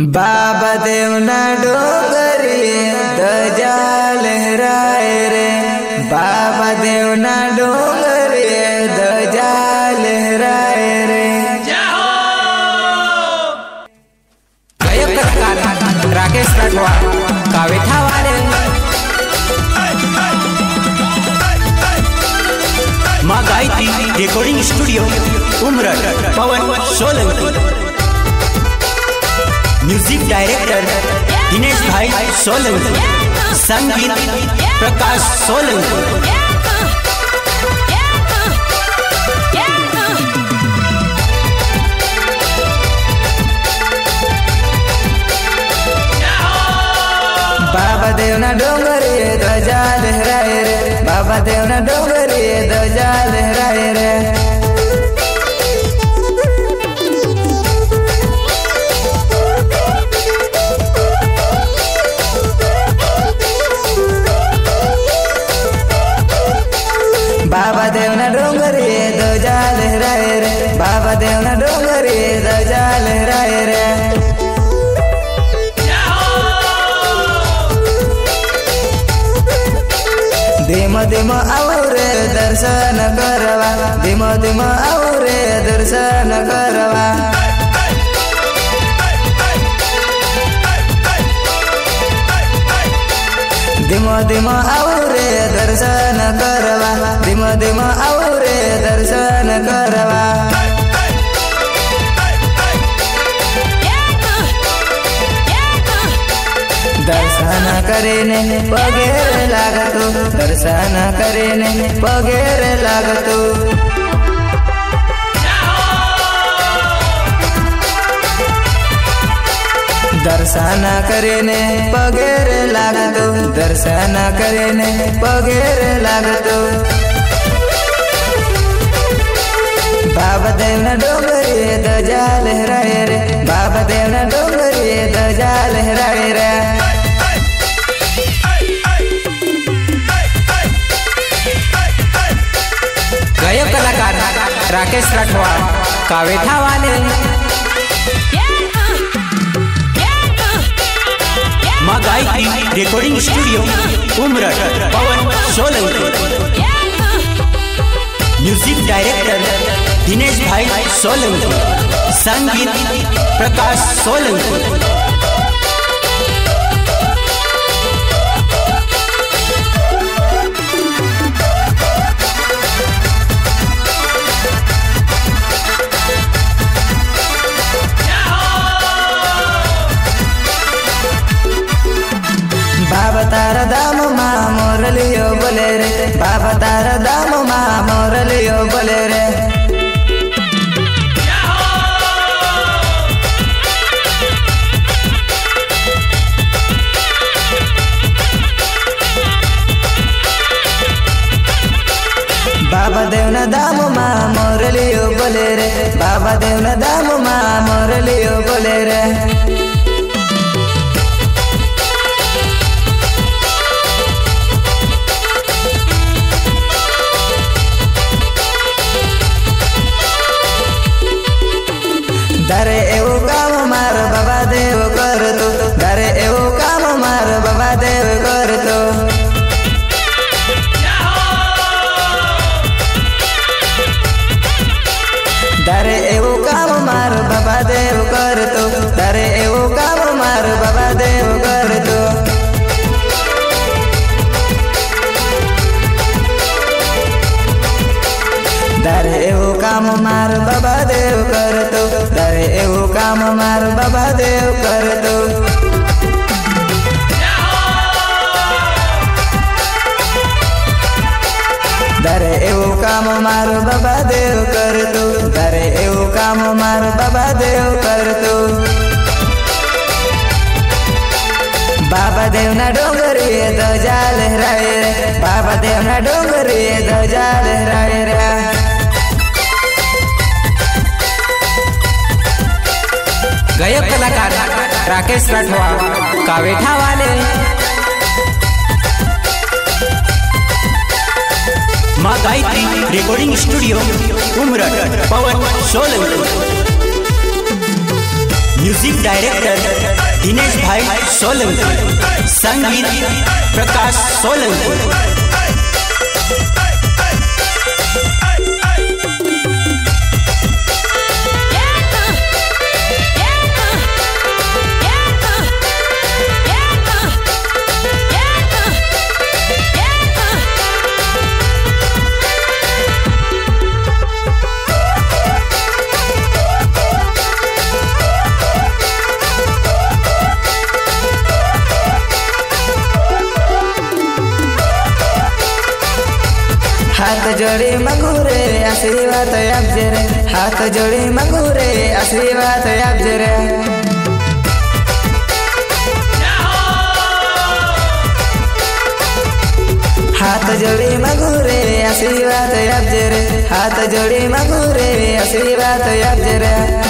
बाबा देवना डोंगरी ध्वजा लहराए रे। बाबा देवना डोंगरी ध्वजा लहराए रे गायक कलाकार राकेश राठवा कावेठा वाले माँ Gayatri recording studio Umrath, Pawan, Solanki. Music director Dinesh bhai Solanki, संगीत प्रकाश सोलंकी। बाबा देवना डोंगरी ध्वजा लहराए रे, बाबा देवना डोंगरी ध्वजा लहराए रे। डोंगरी लहराए रे बाबा देवना डोंगरी लहराए रे धीम आवरे दर्शन करवा। धीम धीम आवरे दर्शन करवा। धीम धीम आवरे दर्शन करवा धीम धीम आवरे दर्शन करवा दर्शन करेने पगेर लागतो दर्शन करेने पगेर लागतो दर्शन करेने पगेर लागतो, दर्शन करेने पगेर लागतो। बाबा देवना डोंगरी ध्वजा लहराए रे बाबा देवना डोंगरी ध्वजा लहराए रे। गायक कलाकार राकेश राठवा कावेठा वाले Umrath Pawan Solanki. Music director Dinesh bhai Solanki. संगीत प्रकाश सोलंकी। बाबा तारा दाम मा बोले रे? बाबा तारा दाम मा मोरलियो बोले रे। बाबा देवना दाम मा मोरलियो बोले रे। बाबा देवना पुकार बाबा देव कर दो। दरे एवो काम मारो बाबा देव कर दो। दरे एवो काम मारो बाबा देव कर दो। बाबा देव ना डोंगरी ध्वजा जाल रे। बाबा देव ना डोंगरी ध्वजा लहराए रे। गायक कलाकार राकेश राठवा कावेठा वाले माँ Gayatri recording studio Umrath Pawan Solanki. Music director Dinesh bhai Solanki. संगीत प्रकाश सोलंकी। जोडी मगुरे, आशीर्वाद आप जरे। हाथ जोडी मगुरे, आशीर्वाद आप जरे। हाथ जोडी मगुरे, आशीर्वाद आपजे रे हाथ जोडी मगुरे, आशीर्वाद आपजे रे